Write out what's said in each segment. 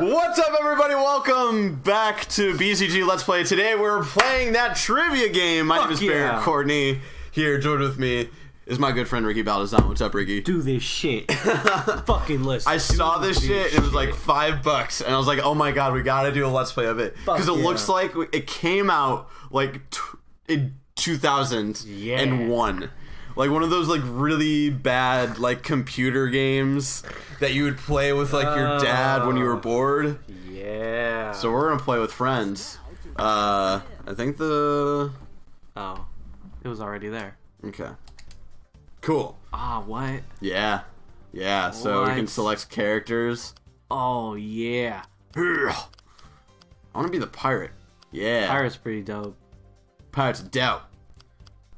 What's up, everybody? Welcome back to BzG Let's Play. Today we're playing that trivia game. My Fuck name is yeah. Barrett Courtney. Here, joined with me is my good friend Ricky Baldizon. What's up, Ricky? Do this shit. Fucking listen. I saw this shit and it was like five bucks, and I was like, "Oh my god, we gotta do a Let's Play of it because it yeah. looks like it came out like t- in 2001." Like one of those like really bad like computer games that you would play with like your dad when you were bored. Yeah. So we're gonna play with friends. Uh, I think the oh, it was already there. okay, cool. Ah, what? Yeah, yeah. So we can select characters. Oh yeah. I want to be the pirate. Yeah, Pirate's pretty dope. pirate's dope.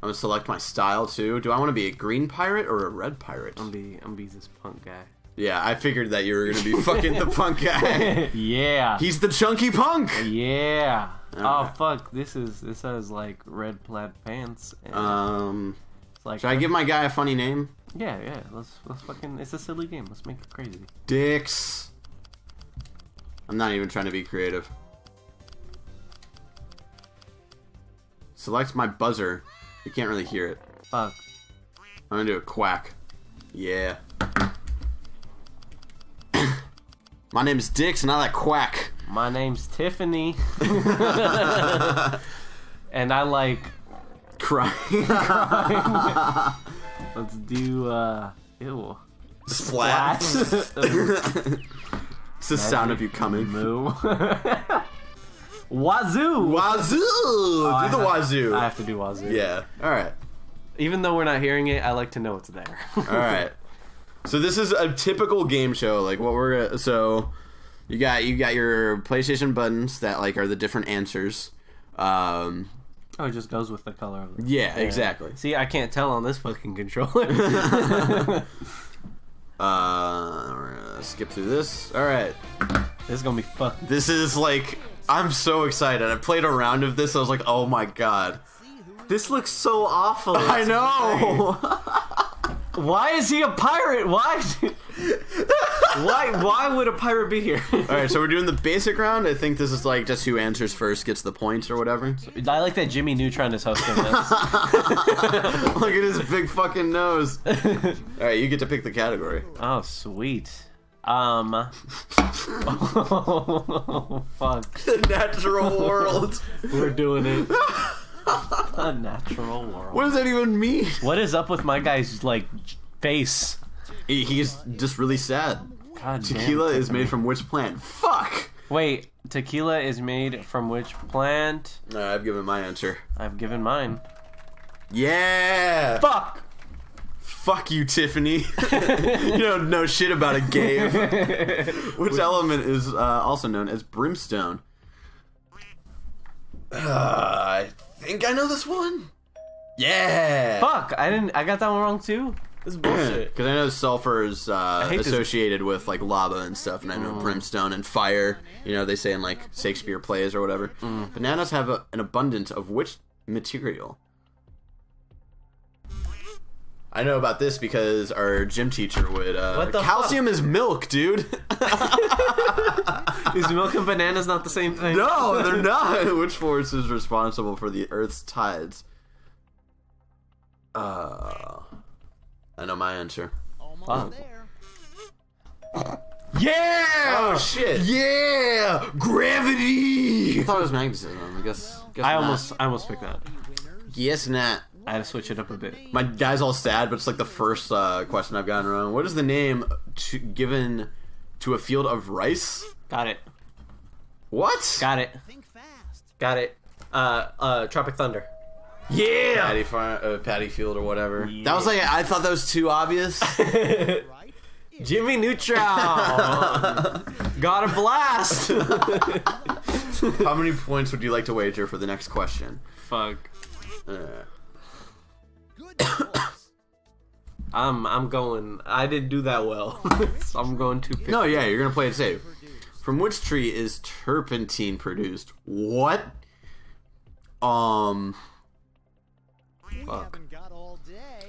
I'm gonna select my style too. Do I want to be a green pirate or a red pirate? I'm be I'm be this punk guy. Yeah, I figured that you were gonna be fucking the punk guy. yeah. He's the chunky punk. yeah. Oh Alright. fuck! This is this has like red plaid pants. And Um, it's like should I give my guy a funny name? Yeah, yeah. Let's let's fucking. It's a silly game. Let's make it crazy. Dicks. I'm not even trying to be creative. Select my buzzer. You can't really hear it. Fuck. I'm gonna do a quack. Yeah. my name is Dix and I like quack. My name's Tiffany. and I like. Crying. Let's do. uh Ew. Splat. it's the sound of you coming. Moo. Wazoo. Wazoo! I do the have- wazoo. I have to do wazoo. yeah. Alright. Even though we're not hearing it, I like to know it's there. All right. So this is a typical game show. Like what we're gonna, so you got you got your PlayStation buttons that like are the different answers. Um, oh, it just goes with the color of it. yeah, exactly. See, I can't tell on this fucking controller. Uh, we're gonna skip through this. All right. this is gonna be fun. This is like I'm so excited. I played a round of this. I was like, oh my god. This looks so awful. I know. Why is he a pirate? Why? why? Why would a pirate be here? All right, so we're doing the basic round. I think this is like just who answers first gets the points or whatever. I like that Jimmy Neutron is hosting this. Look at his big fucking nose. All right, you get to pick the category. oh, sweet. Um. Oh, fuck. The natural world. We're doing it. A natural world. What does that even mean? What is up with my guy's like face? He- He's just really sad. God damn, Tequila is made from which plant? Fuck! Wait, tequila is made from which plant? Alright, I've given my answer. I've given mine. Yeah! Fuck. Fuck you, Tiffany. you don't know shit about a game. Which element is uh, also known as brimstone? Uh, I think I know this one. Yeah! Fuck. I didn't. I got that one wrong too. This is bullshit. Because I know sulfur is uh, hate this- associated with like lava and stuff, and I know brimstone and fire. You know, they say in like Shakespeare plays or whatever. Bananas have a, an abundance of which material? I know about this because our gym teacher would. Uh, What the calcium is milk, dude. is milk and bananas not the same thing? no, they're not. Which force is responsible for the Earth's tides? Uh, I know my answer. Fuck. Yeah! Oh, shit! Yeah! Gravity! I thought it was magnetism. I guess. guess I not. almost. I almost picked that. Yes, not. I had to switch it up a bit. My guy's all sad, but it's like the first uh, question I've gotten wrong. What is the name to, given to a field of rice? Got it. What? Got it. Got it. Uh, uh, Tropic Thunder. yeah! Paddy, Far- uh, Paddy Field or whatever. That was like I thought that was too obvious. Jimmy Neutron. Got a blast. How many points would you like to wager for the next question? Fuck. Uh, I'm. I'm going. I didn't do that well. so I'm going to. Pick no, yeah, you're gonna play it safe. From which tree is turpentine produced? What? Um, Fuck.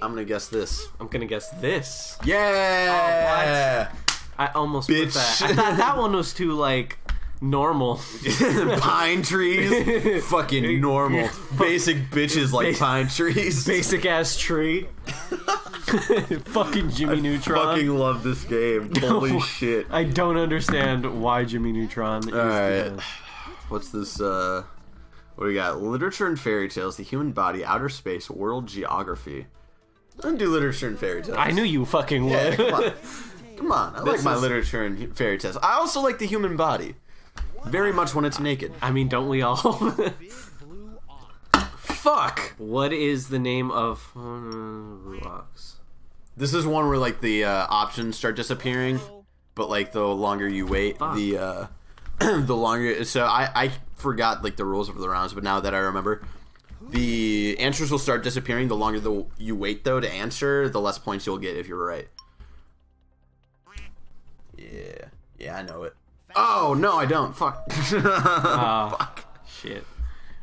I'm gonna guess this. I'm gonna guess this. Yeah. I almost put Bitch. that. I thought that one was too like normal. pine trees. Fucking normal. Basic bitches like pine trees. Basic ass tree. Fucking Jimmy Neutron. Fucking love this game. Holy shit. I don't understand why Jimmy Neutron. Is Alright. the- What's this uh what do we got? Literature and fairy tales, the human body, outer space, world geography. I do literature and fairy tales. I knew you fucking would. Yeah, come on. Come on. I like my is- literature and fairy tales. I also like the human body. Very much when it's naked. I mean, don't we all? Fuck. what is the name of uh, This is one where like the uh, options start disappearing, but like the longer you wait, Fuck. the uh, the longer. So I I forgot like the rules of the rounds, but now that I remember, the answers will start disappearing. The longer the you wait though to answer, the less points you'll get if you're right. Yeah, yeah, I know it. Oh no, I don't. Fuck. Oh, Fuck. shit.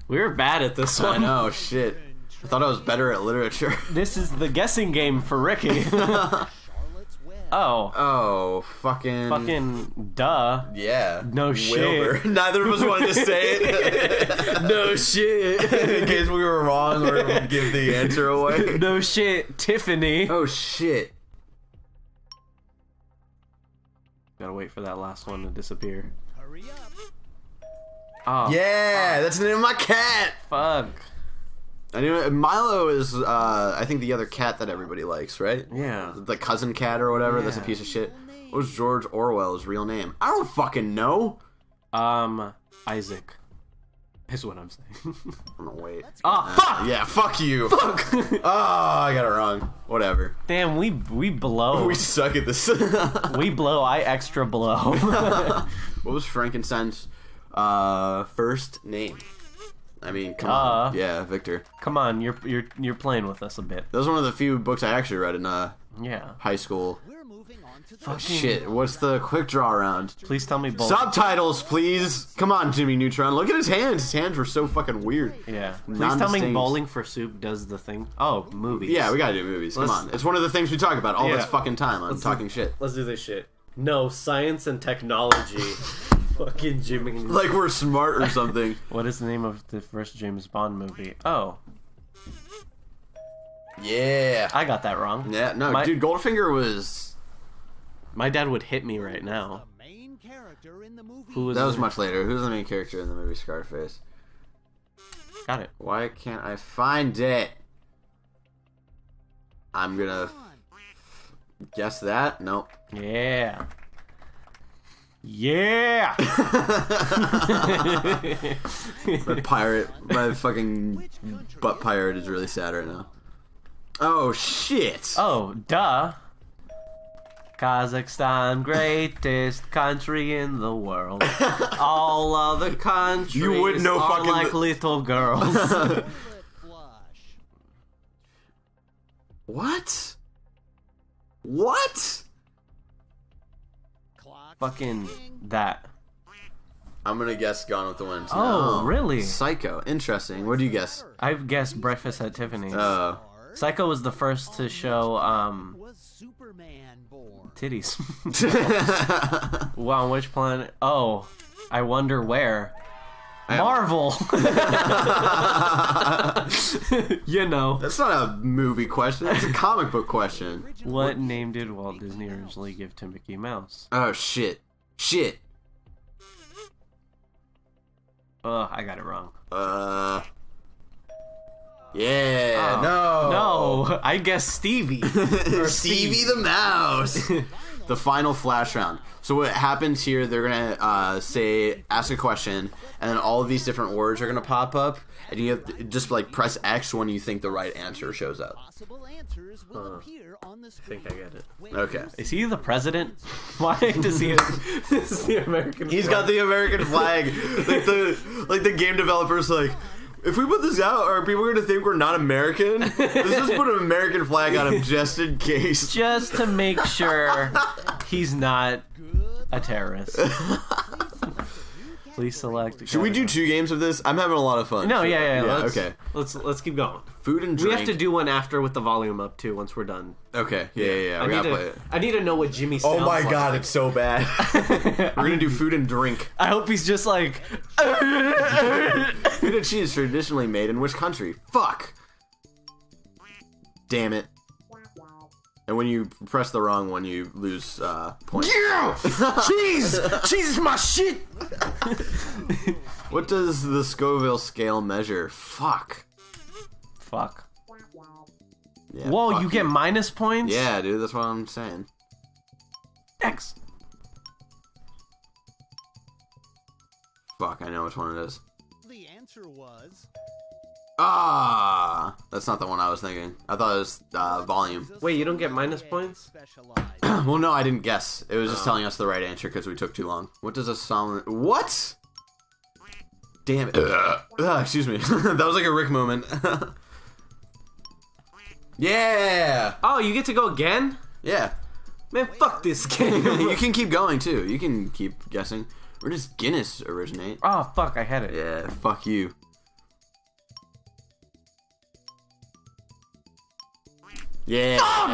We were bad at this one. I one. know. Shit. I thought I was better at literature. This is the guessing game for Ricky. oh, Oh, fucking. fucking duh. Yeah. No Wilbur. shit. Neither of us wanted to say it. No shit. In case we were wrong or it would give the answer away. no shit, Tiffany. Oh shit. Gotta wait for that last one to disappear. Hurry up. Oh, Yeah, that's the name of my cat. fuck. I knew Milo is uh I think the other cat that everybody likes, right? Yeah. The cousin cat or whatever, that's a piece of shit. What was George Orwell's real name? I don't fucking know. Um, Isaac. Is what I'm saying. I'm gonna wait. oh, fuck! Yeah, fuck you. Fuck! Oh, I got it wrong. Whatever. Damn, we we blow. We suck at this. we blow. I extra blow. what was Frankenstein's uh, first name? I mean, come Uh. on. Yeah, Victor. Come on, you're you're you're playing with us a bit. That was one of the few books I actually read in uh, Yeah. high school. We're moving on to the Fucking- Shit, what's the quick draw round? Please tell me both. Subtitles, please. Come on, Jimmy Neutron. Look at his hands. His hands were so fucking weird. Yeah. Please tell me bowling for soup does the thing. Oh, movies. Yeah, we gotta do movies. Come Let's- on. It's one of the things we talk about all Yeah. this fucking time on Let's do- talking shit. Let's do this shit. No, science and technology. Fucking Jimmy. Like we're smart or something. What is the name of the first James Bond movie? Oh, yeah. I got that wrong. Yeah, no, My- dude, Goldfinger was. My dad would hit me right now. the main character in the movie. Who was That was it? much later. Who's the main character in the movie Scarface? Got it. Why can't I find it? I'm gonna guess that. Nope. Yeah. Yeah. My pirate, my fucking butt pirate is really sad right now. Oh shit! oh, duh. Kazakhstan, greatest country in the world. All other countries You wouldn't know are fucking like little girls. What? What? Clock Fucking that. I'm gonna guess Gone with the Wind. Oh, No. really? Psycho. Interesting. What do you guess? I've guessed Breakfast at Tiffany's. Uh, Psycho was the first to show um Was Superman born? titties. well, on which planet? Oh, I wonder where. Marvel. you know. That's not a movie question. That's a comic book question. What name did Walt Disney originally give to Mickey Mouse? Oh shit. Shit. Oh, I got it wrong. Uh. Yeah. Oh, no. No, I guess Stevie. Or Stevie the Mouse. the final flash round. So what happens here? They're gonna uh, say, ask a question, and then all of these different words are gonna pop up, and you have to just like press X when you think the right answer shows up. Possible answers will appear on the I think I get it. Okay. Is he the president? Why does he have is the American He's flag? got the American flag. like the like the game developers like. If we put this out, are people going to think we're not American? Let's just put an American flag on him just in case. just to make sure he's not a terrorist. Please select. Should we do two games of this? I'm having a lot of fun. No, yeah, yeah. yeah. let's, okay. Let's let's keep going. Food and drink. We have to do one after with the volume up too. Once we're done. Okay. Yeah, yeah, yeah. I We need gotta to. play it. I need to know what Jimmy. Oh my like. god, it's so bad. We're gonna do food and drink. I hope he's just like. Food and cheese traditionally made in which country? Fuck. Damn it. And when you press the wrong one, you lose uh, points. Cheese, cheese is my shit. What does the Scoville scale measure? Fuck. Fuck. Yeah, Whoa, fuck you get minus points. Yeah, dude, that's what I'm saying. X. Fuck, I know which one it is. The answer was Ah, that's not the one I was thinking. I thought it was uh, volume. Wait, you don't get minus points? Well, no, I didn't guess. It was just telling us the right answer because we took too long. What does a solid? What? Damn it! Ugh, excuse me. that was like a Rick moment. yeah, Oh, you get to go again? yeah. Man, fuck this game. you can keep going too. You can keep guessing. Where does Guinness originate? oh fuck, I had it. Yeah, fuck you. Yeah. Oh,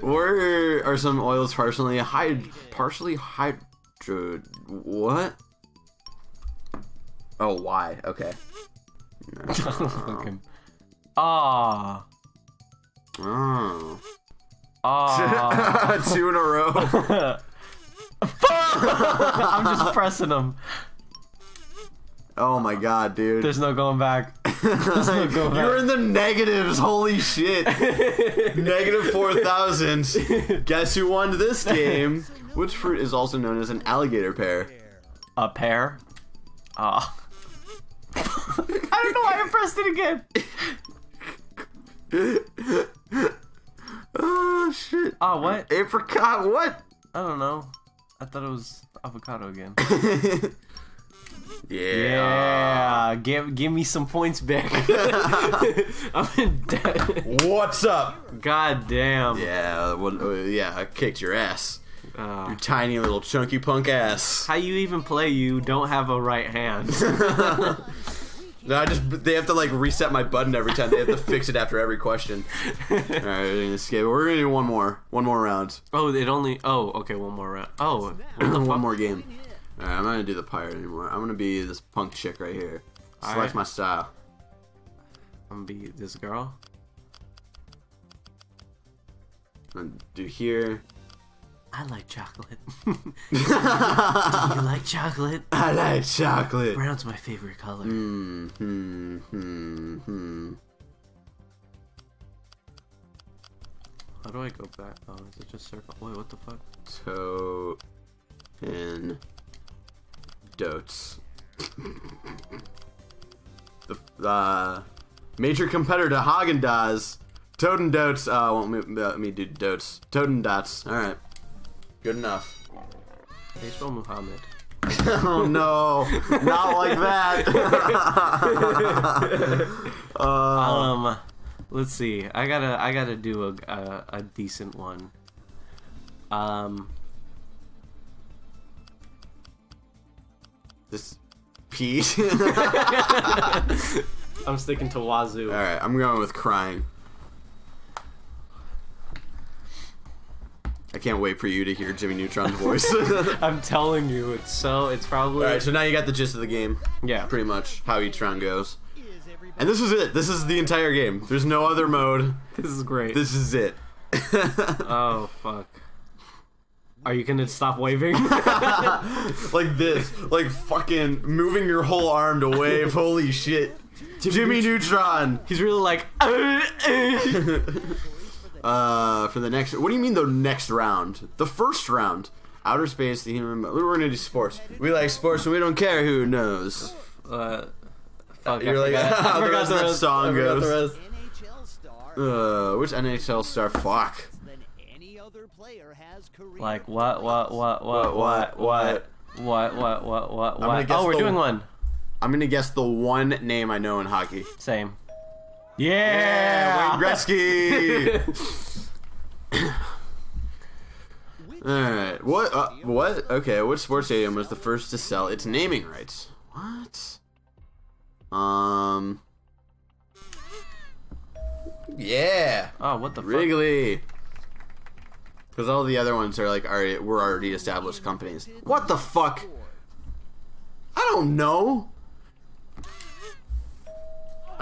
Where are some oils partially hyd partially hydro what? Oh, why? Okay. Fucking. Ah. Oh. Ah. Two in a row. I'm just pressing them. Oh my god, dude. There's no going back. no go back. You're in the negatives. Holy shit. Negative 4,000. Guess who won this game? Which fruit is also known as an alligator pear? A pear? Ah. I don't know why I pressed it again. Oh, shit. Ah, what? Apricot, what? I don't know. I thought it was avocado again. yeah. Yeah, give give me some points back. I'm in debt. What's up? God damn. Yeah, well, uh, yeah, I kicked your ass. Uh, Your tiny little chunky punk ass. how you even play? You don't have a right hand. No, I just they have to like reset my button every time. They have to fix it after every question. All right, we're gonna skip. We're gonna do one more, one more round, oh, it only. Oh, okay, one more round. Oh, one more game. All right, I'm not gonna do the pirate anymore. I'm gonna be this punk chick right here. Select Alright. my style. I'm gonna be this girl. I'm gonna do here. I like chocolate. you like chocolate? I like chocolate. Brown's my favorite color. Hmm, hmm, hmm, hmm. How do I go back? Oh, is it just circle? Wait, what the fuck? Toe in dotes. the uh, major competitor to Häagen-Dazs. Toad and Dotes. Uh, won't me, uh, me do Dotes. Toad and Dots. All right. Good enough. Baseball Muhammad. oh no, not like that. uh, Um, let's see. I gotta, I gotta do a, a, a decent one. Um, this Pete. I'm sticking to Wazoo. All right, I'm going with crying. I can't wait for you to hear Jimmy Neutron's voice. I'm telling you, it's so. It's probably All right, so now you got the gist of the game, yeah. pretty much how each round goes. And this is it. This is the entire game. There's no other mode. This is great. This is it. oh fuck. Are you gonna stop waving? like this, like fucking moving your whole arm to wave. Holy shit. Jimmy Neutron. He's really like. Uh, for the next. What do you mean the next round? The first round. Outer space, the human. We're gonna do sports. We like sports, and we don't care who knows. uh, fuck, You're I like, forgot, I the forgot the that rest. song I the goes. rest. Uh, which NHL star? Fuck. than any other player has career Like what? What? What? What? What, What? What? What? What? What? What? What? Oh, we're the- doing one. I'm gonna guess the one name I know in hockey. Same. Yeah, Yeah. Wayne Gretzky. Alright. What? Uh, what? Okay, what sports stadium was the first to sell its naming rights? What? Um. Yeah. Oh, what the fuck? Wrigley. Because all the other ones are like already were already established companies. What the fuck? I don't know.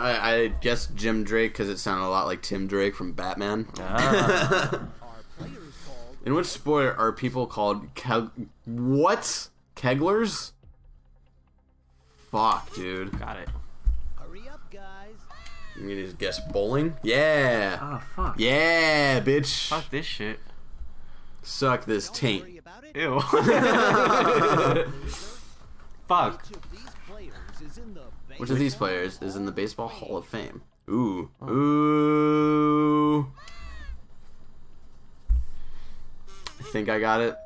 I, I guess Jim Drake because it sounded a lot like Tim Drake from Batman. Ah, Are players called In which sport are people called keg? What? Keglers? Fuck, dude. got it. hurry up, guys? You mean to guess bowling? Yeah. Oh, fuck. Yeah, bitch. Fuck this shit. Suck this taint. worry about it. Ew. fuck. Each of these players is in the Which of these players is in the Baseball Hall of Fame? Ooh. Ooh. I think I got it.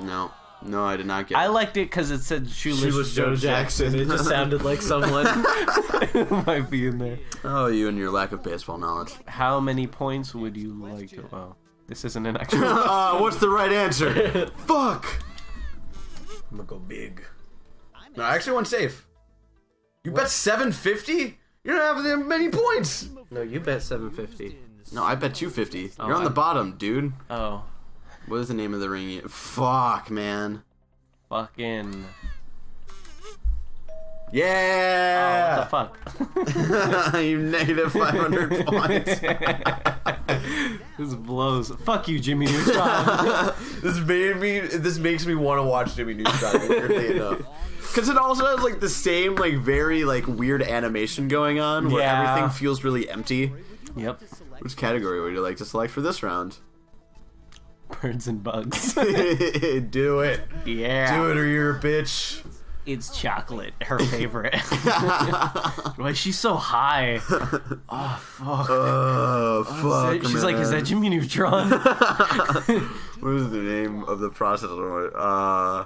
No. No, I did not get it. I liked it because it said Shoeless, Shoeless Joe Joe Jackson. Jackson. It just sounded like someone who might be in there. Oh, you and your lack of baseball knowledge. How many points would you like to? Oh, this isn't an actual. Uh, what's the right answer? Fuck. I'm gonna go big. No, I actually went safe. You bet 750? You don't have that many points. No, you bet 750. No, I bet 250. Oh, You're on the bottom, dude. Oh, What is the name of the ring? Fuck, man. fucking. Yeah. Oh, what the fuck? you negative 500 points. this blows. Fuck you, Jimmy Neutron. this made me. This makes me want to watch Jimmy Neutron. weirdly enough, because it also has like the same like very like weird animation going on where Yeah. everything feels really empty. yep. Which category would you like to select for this round? Birds and bugs. Do it. yeah. Do it or you're a bitch. It's chocolate, her favorite. Why she's so high? Oh fuck. Oh fuck! She's like, is that. Jimmy Neutron? What is the name of the processor? Uh.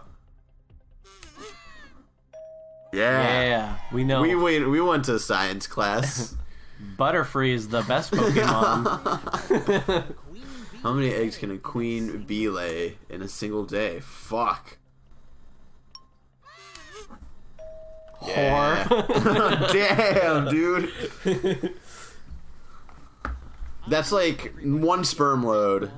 Yeah. yeah, we know. We went. We went to science class. Butterfree is the best Pokemon. How many eggs can a queen bee lay in a single day? Fuck. Whore. Damn, dude. That's like one sperm load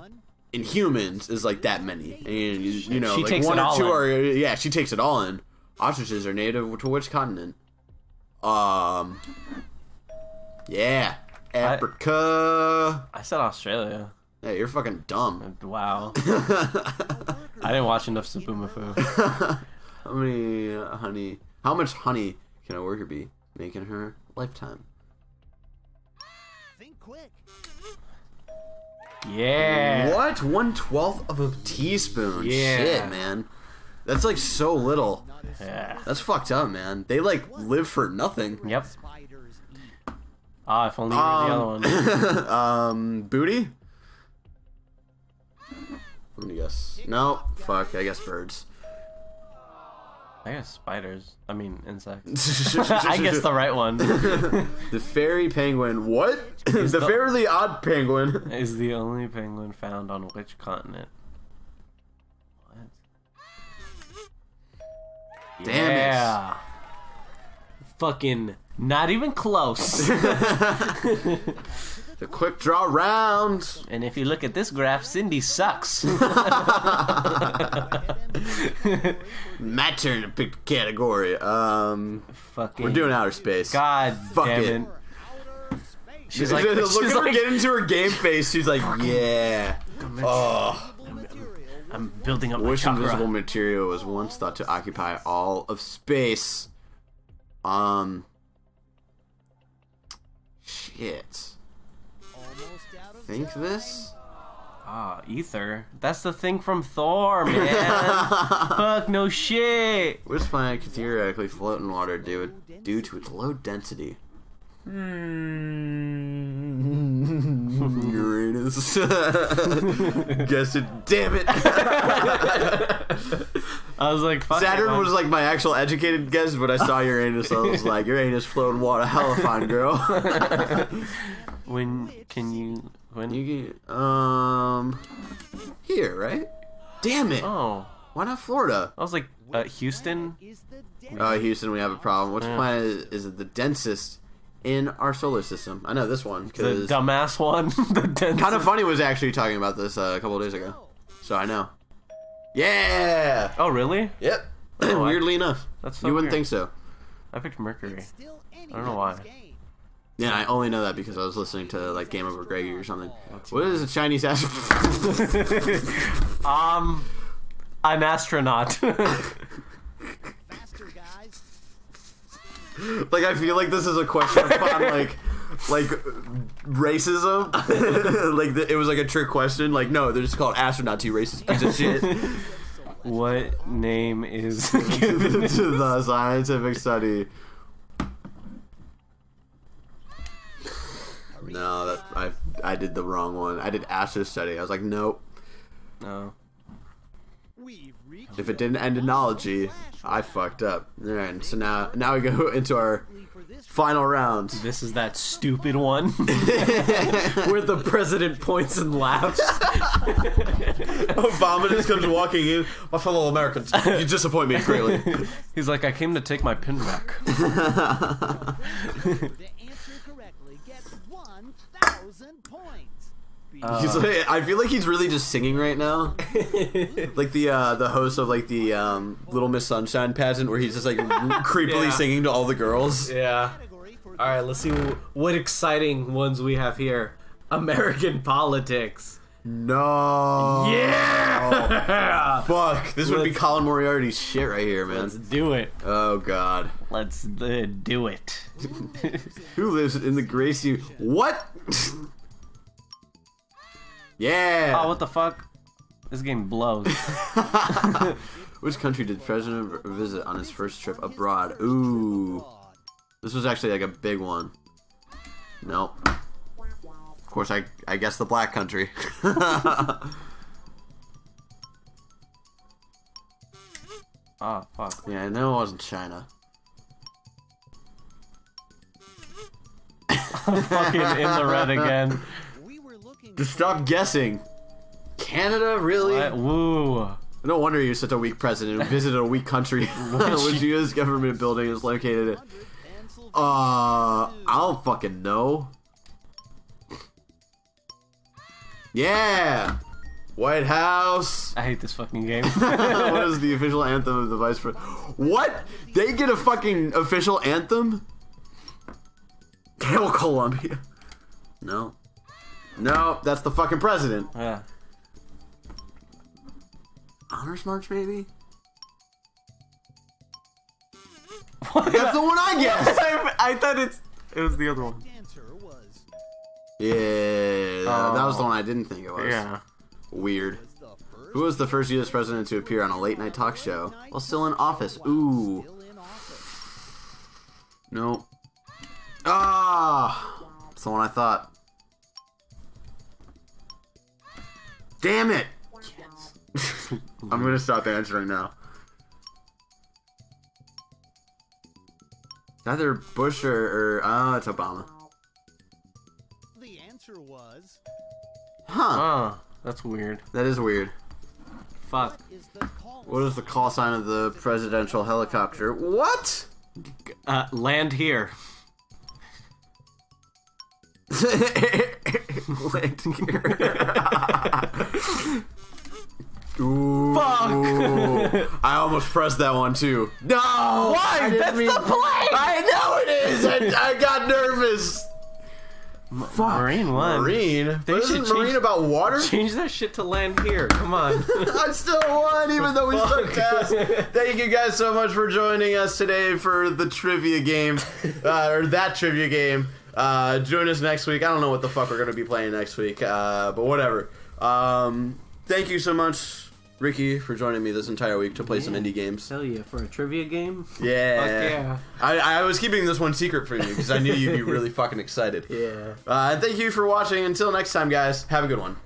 in humans is like that many. And you, you know, She like takes one it or all two in. are yeah, she takes it all in. Ostriches are native to which continent? Um Yeah. Africa. I said Australia. Yeah, you're fucking dumb. Wow. I didn't watch enough Zoboomafoo. How many uh, honey? How much honey can a worker bee make in her lifetime? Think quick. Yeah. What? One twelfth of a teaspoon? Yeah. Shit, man. That's like so little. Yeah. That's fucked up, man. They like live for nothing. Yep. spiders eat. Ah, if only you were the other one. um, booty. Let me guess. No, fuck. I guess birds. I guess spiders. I mean insects. I guess the right one the fairy penguin. What? the, the- fairly odd penguin. is the only penguin found on which continent? Damn it. yeah. Fucking not even close. The quick draw round. and if you look at this graph, Cindy sucks. My turn to pick the category. Um, Fucking. we're doing outer space. God Fuck damn it. it. She's like, Look she's at her like, get into her game face. She's like, yeah. Oh. I'm building up Which invisible material was once thought to occupy all of space? Um. Shit. Almost out of Think this? Ah, ether. That's the thing from Thor, man. Fuck, no shit. Which planet can theoretically float in water due, due to its low density? Hmm. Uranus. Guess it. Damn it. I was like, fuck Saturn man. was like my actual educated guess, but I saw Uranus. I was like, Uranus floating water, hella fine, girl. When can you? When? you get um here, right? Damn it! Oh, Why not Florida? I was like uh, Houston. Uh, Houston, we have a problem. Which Yeah. planet is, is the densest in our solar system? I know this one The because dumbass one. the kind of funny was actually talking about this uh, a couple of days ago, so I know. Yeah. Oh really? Yep. Oh, I- Weirdly enough, That's so you wouldn't weird. think so. I picked Mercury. I don't know why. Yeah, I only know that because I was listening to like Game Over Greggy or something. What is a Chinese astronaut? um, I'm an astronaut. Faster, guys. like I feel like this is a question upon like like racism. like the, it was like a trick question. Like no, they're just called astronauts. You racist piece of shit. what name is given to the scientific study. No, that I I did the wrong one. I did astro study. I was like, nope. no. If it didn't end in ology, I fucked up. Alright, so now now we go into our final round. This is that stupid one where the president points and laughs. Obama just comes walking in. My fellow Americans, you disappoint me greatly. He's like, I came to take my pin back. to answer correctly gets 1,000 points. He's like, I feel like he's really just singing right now, like the uh, the host of like the um, Little Miss Sunshine pageant, where he's just like creepily Yeah. singing to all the girls. yeah. All right, let's see what exciting ones we have here. American politics. No. Yeah. Fuck. This would be Colin Moriarty's shit right here, man. Let's do it. Oh God. Let's uh, do it. Who lives in the Gracie? What? Yeah. oh, what the fuck? This game blows. Which country did President visit on his first trip abroad? Ooh. This was actually like a big one. Nope. Of course, I I guess the black country. oh, fuck. yeah, I know it wasn't China. I'm fucking in the red again. Just stop guessing. Canada, really? What? Woo. No wonder you're such a weak president who visited a weak country which U.S. government building is located in. Uh, I don't fucking know. Yeah, White House. I hate this fucking game. what is the official anthem of the vice president? What? They get a fucking official anthem? Hail Columbia. No. No, that's the fucking president. yeah. Honors March, maybe? That's the one I guessed. I, I thought it's it was the other one. Yeah, that- that was the Oh. one I didn't think it was. Yeah. Weird. was the first Who was the first U.S. president to appear on a late night talk show while still in office? Ooh. still in office. No. Ah! That's the one I thought. Damn it! I'm gonna stop answering now. It's Either Bush or, or oh, it's Obama. The answer was Huh? Oh, that's weird. That is weird. Fuck. is the call What is the call sign of the presidential helicopter? What? Uh, land here. Land here. Ooh. Fuck. I almost pressed that one too. No! Why? That's mean- the play! I know it is! I, I got nervous! Marine one. Marine? They should isn't Marine about water? Change that shit to land here. Come on. I still won, even though we Fuck. suck ass. Thank you guys so much for joining us today for the trivia game, uh, or that trivia game. Uh, join us next week. I don't know what the fuck we're gonna be playing next week, uh, but whatever. Um, thank you so much, Ricky, for joining me this entire week to play some indie games. Hell yeah, for a trivia game? Yeah, Fuck yeah. I, I was keeping this one secret from you because I knew you'd be really fucking excited. Yeah. Uh, and thank you for watching. Until next time, guys, have a good one.